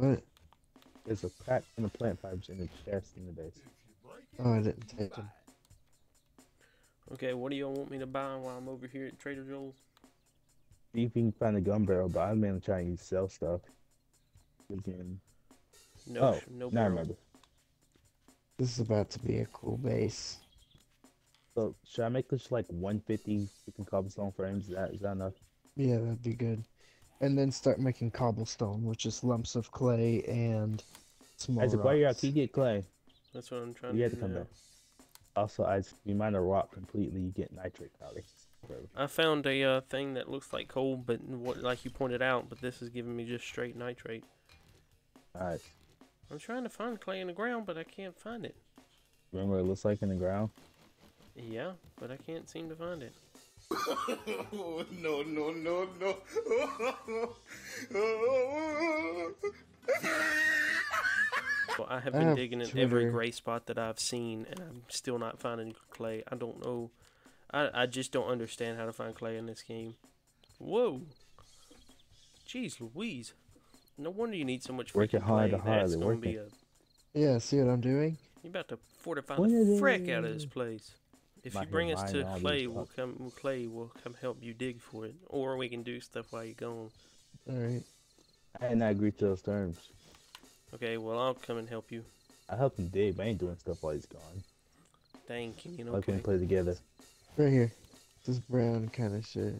What? There's a crack in the plant pipes in the chest in the base. Oh, I didn't take them. Okay, what do y'all want me to buy while I'm over here at Trader Joe's? See if you can find a gun barrel, but I'm mainly trying to sell stuff. Again. No, oh, no now I remember. This is about to be a cool base. So should I make this like 150 freaking cobblestone frames? Is that is that enough? Yeah, that'd be good. And then start making cobblestone, which is lumps of clay and small Isaac, while you're out, rocks. you get clay? That's what I'm trying You to have to come now. back. Also, Isaac, you mine a rock completely, you get nitrate powder. I found a uh, thing that looks like coal, but what, like you pointed out, but this is giving me just straight nitrate. Alright. I'm trying to find clay in the ground, but I can't find it. Remember what it looks like in the ground? Yeah, but I can't seem to find it. Oh, no, no, no, no. Well, I have I been have digging in every gray spot that I've seen, and I'm still not finding clay. I don't know. I, I just don't understand how to find clay in this game. Whoa. Jeez Louise. No wonder you need so much Working freaking clay. hard, hard, That's gonna be working. a. Yeah, see what I'm doing? You're about to fortify What the is frick out of this place. If you bring us to clay, we'll fucks. come. Clay will come help you dig for it, or we can do stuff while you're gone. Alright. And I did not agree to those terms. Okay, well I'll come and help you. I helped him dig, but I ain't doing stuff while he's gone. Thank you. How can we Okay. play together? Right here. This brown kind of shit.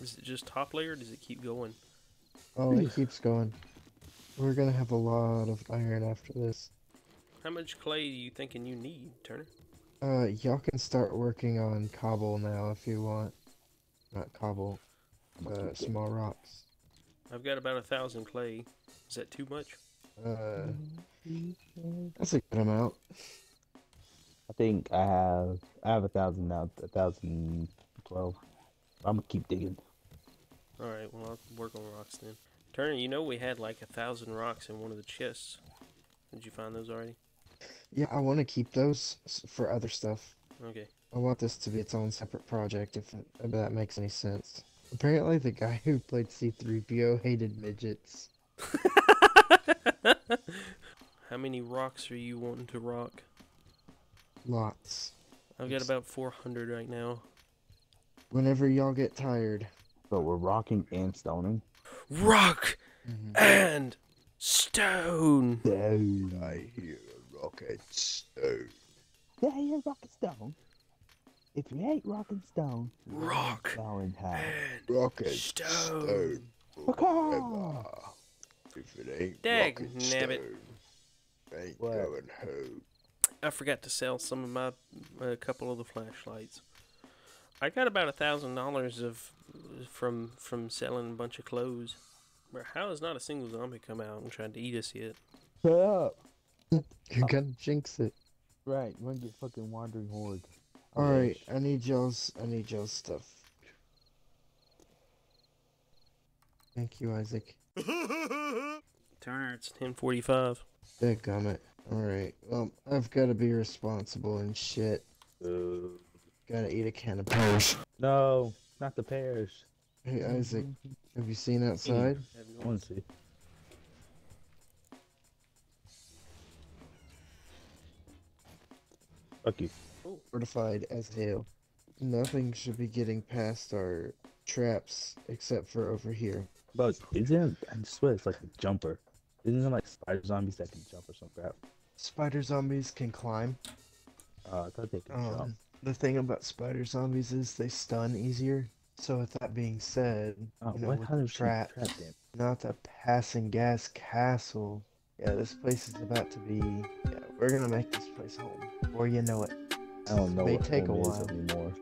Is it just top layer? Or does it keep going? Oh, it keeps going. We're gonna have a lot of iron after this. How much clay are you thinking you need, Turner? Uh, y'all can start working on cobble now if you want. Not cobble, I'm uh, small rocks. I've got about a thousand clay. Is that too much? Uh, that's a good amount. I think I have I have a thousand now, a thousand twelve. I'm gonna keep digging. All right, well I'll work on rocks then. Turner, you know we had like a thousand rocks in one of the chests. Did you find those already? Yeah, I want to keep those for other stuff. Okay. I want this to be its own separate project, if, it- if that makes any sense. Apparently, the guy who played C3PO hated midgets. How many rocks are you wanting to rock? Lots. I've got about 400 right now. Whenever y'all get tired. So we're rocking and stoning. Rock mm-hmm. and stone. Stone. I hear a rocket stone. Yeah, you're rocking stone. If you hate rocking stone, Rock stone time. and Rocket stone. Caw. If it ain't Dag nabbit. ain't What? going home. I forgot to sell some of my a couple of the flashlights. I got about a thousand dollars of from from selling a bunch of clothes. Bro, how has not a single zombie come out and tried to eat us yet? Shut up. You're gonna jinx it. Right, we're gonna get fucking wandering horde. Oh, Alright, I need y'all's I need y'all's stuff. Thank you, Isaac. Turner, it's ten forty-five. Dadgummit. Alright, well, I've gotta be responsible and shit. Uh, Gotta eat a can of pears. no, not the pears. Hey, Isaac, have you seen outside? I want to Fuck you. Fortified as hell. Nothing should be getting past our traps except for over here. But isn't I swear it's like a jumper? Isn't there like spider zombies that can jump or some crap? Spider zombies can climb. Uh, I thought they could jump. Um, the thing about spider zombies is they stun easier. So with that being said, Oh, you know, what kind of trap not the passing gas castle. Yeah, this place is about to be. Yeah, we're gonna make this place home. Or you know it. I don't know It may take a while. anymore.